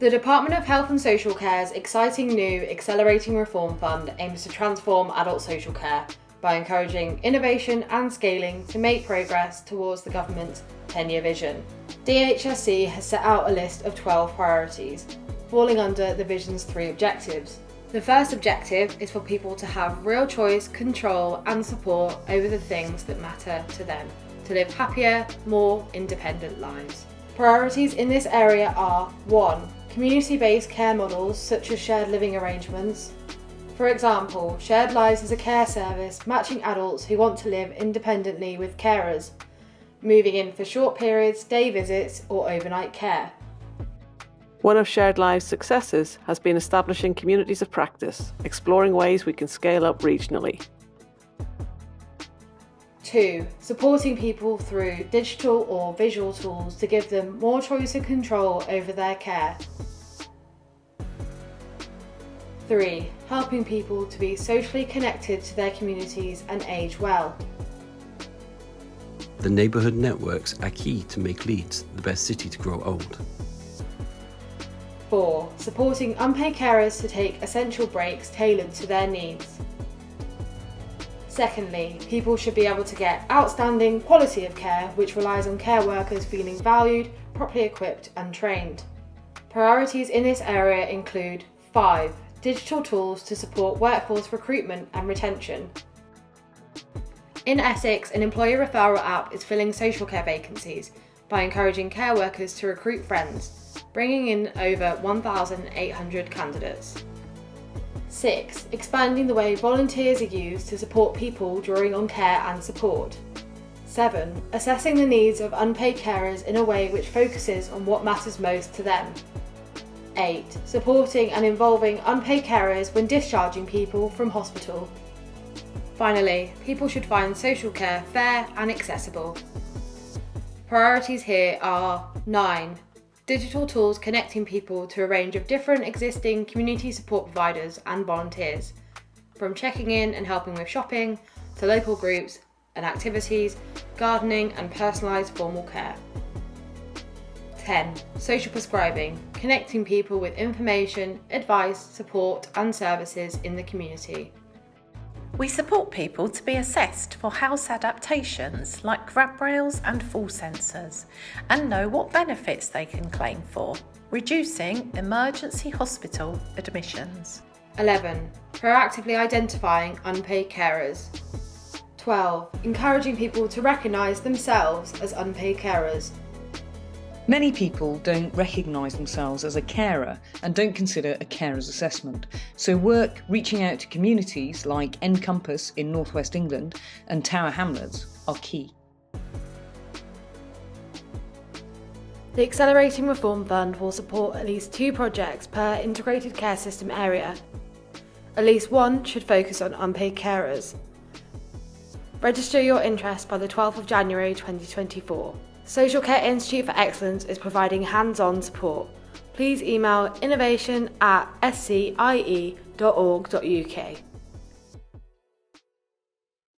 The Department of Health and Social Care's exciting new Accelerating Reform Fund aims to transform adult social care by encouraging innovation and scaling to make progress towards the government's 10 year vision. DHSC has set out a list of 12 priorities, falling under the vision's three objectives. The first objective is for people to have real choice, control, and support over the things that matter to them, to live happier, more independent lives. Priorities in this area are 1. Community based care models such as shared living arrangements, for example, Shared Lives is a care service matching adults who want to live independently with carers, moving in for short periods, day visits, or overnight care. One of Shared Lives' successes has been establishing communities of practice, exploring ways we can scale up regionally. 2. Supporting people through digital or visual tools to give them more choice and control over their care. 3. Helping people to be socially connected to their communities and age well. The neighbourhood networks are key to make Leeds the best city to grow old. 4. Supporting unpaid carers to take essential breaks tailored to their needs. Secondly, people should be able to get outstanding quality of care which relies on care workers feeling valued, properly equipped and trained. Priorities in this area include 5 digital tools to support workforce recruitment and retention. In Essex, an employer referral app is filling social care vacancies by encouraging care workers to recruit friends, bringing in over 1,800 candidates. 6. Expanding the way volunteers are used to support people during on care and support. 7. Assessing the needs of unpaid carers in a way which focuses on what matters most to them. 8. Supporting and involving unpaid carers when discharging people from hospital. Finally, people should find social care fair and accessible. Priorities here are 9. Digital tools connecting people to a range of different existing community support providers and volunteers, from checking in and helping with shopping to local groups and activities, gardening, and personalised formal care. 10. Social prescribing, connecting people with information, advice, support, and services in the community. We support people to be assessed for house adaptations like grab rails and fall sensors and know what benefits they can claim for, reducing emergency hospital admissions. 11. Proactively identifying unpaid carers. 12. Encouraging people to recognise themselves as unpaid carers Many people don't recognise themselves as a carer and don't consider a carer's assessment, so work reaching out to communities like Encompass in northwest England and Tower Hamlets are key. The Accelerating Reform Fund will support at least two projects per integrated care system area. At least one should focus on unpaid carers. Register your interest by the 12th of January 2024. Social Care Institute for Excellence is providing hands on support. Please email innovation at scie.org.uk.